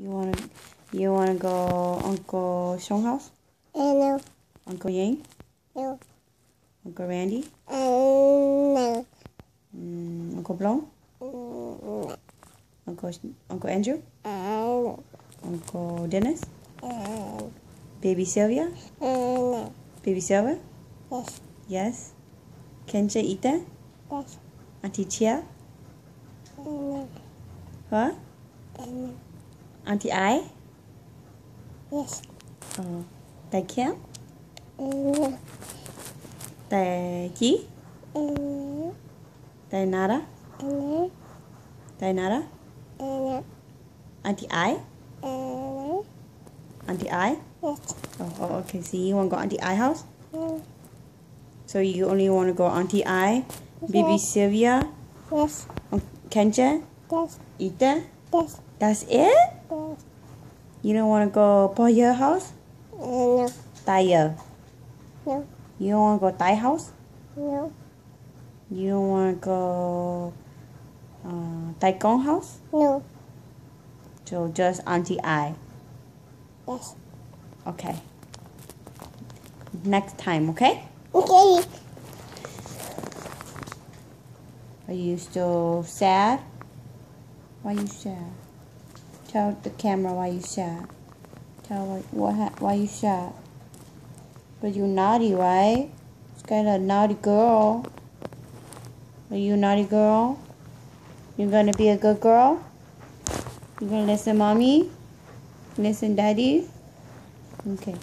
You wanna you wanna go Uncle Sean house? Uh, no. Uncle Yang? No. Uncle Randy? Uh, no. Mm, Uncle Blom? Mm, Uncle Uncle Andrew? uh, no. Uncle Dennis? Uh, Baby Silvia? uh, no. Baby Silver? Yes. Yes. Kenshin Ethan? Yes. Auntie Chia? Uh, no. Huh? Uh, no. Auntie Ai? Yes. Ờ. Tài Kim? Uh, no. Tài? Uh, no. Tài Nara? No. Tài Nara? No. Auntie Ai? No. Auntie Ai? Yes. Oh, oh, okay. So you want to go Auntie Ai house? No. So you only want to go Auntie Ai, Baby Yes. Silvia, Yes. Kenshin, Yes. Ethan? Yes. That's it? You don't want to go Poya house? Uh, no. Taya? No. You don't want to go Thai house? No. You don't want to go uh, Tai Kong house? No. So just Auntie Ai. Yes. Okay. Next time, okay? Okay. Are you still sad? Why you sad? Tell the camera why you shot. Tell what, what ha- why you shot. But you naughty, right? It's kind of naughty girl. Are you naughty girl? You gonna be a good girl? You gonna listen mommy? Listen daddy? Okay.